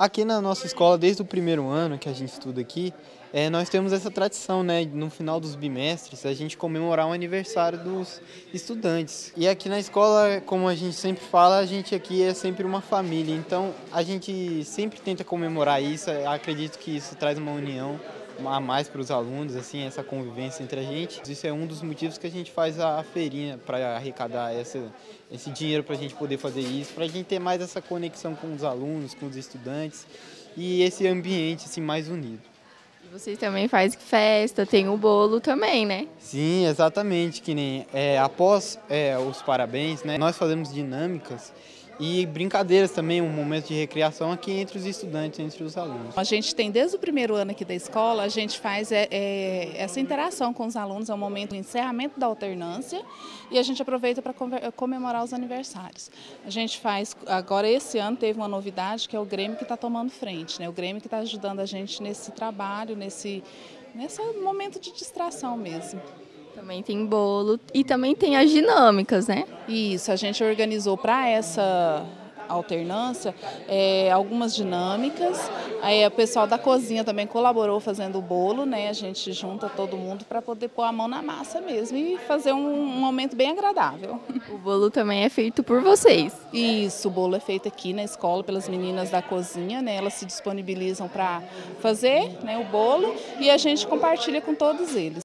Aqui na nossa escola, desde o primeiro ano que a gente estuda aqui, é, nós temos essa tradição, né? No final dos bimestres, a gente comemorar o aniversário dos estudantes. E aqui na escola, como a gente sempre fala, a gente aqui é sempre uma família. Então, a gente sempre tenta comemorar isso. Acredito que isso traz uma união a mais para os alunos, assim, essa convivência entre a gente. Isso é um dos motivos que a gente faz a feirinha para arrecadar essa, esse dinheiro para a gente poder fazer isso, para a gente ter mais essa conexão com os alunos, com os estudantes e esse ambiente assim mais unido. Vocês também fazem festa, tem o bolo também, né? Sim, exatamente, que nem é, após é, os parabéns, né, nós fazemos dinâmicas e brincadeiras também, um momento de recreação aqui entre os estudantes, entre os alunos. A gente tem desde o primeiro ano aqui da escola, a gente faz é, é, essa interação com os alunos, é um momento do encerramento da alternância e a gente aproveita para comemorar os aniversários. A gente faz, agora esse ano teve uma novidade que é o Grêmio que está tomando frente, né? o Grêmio que está ajudando a gente nesse trabalho, nesse, nesse momento de distração mesmo. Também tem bolo e também tem as dinâmicas, né? Isso, a gente organizou para essa alternância é, algumas dinâmicas. Aí o pessoal da cozinha também colaborou fazendo o bolo, né? A gente junta todo mundo para poder pôr a mão na massa mesmo e fazer um, um, momento bem agradável. O bolo também é feito por vocês? Isso, o bolo é feito aqui na escola pelas meninas da cozinha, né? Elas se disponibilizam para fazer né, o bolo e a gente compartilha com todos eles.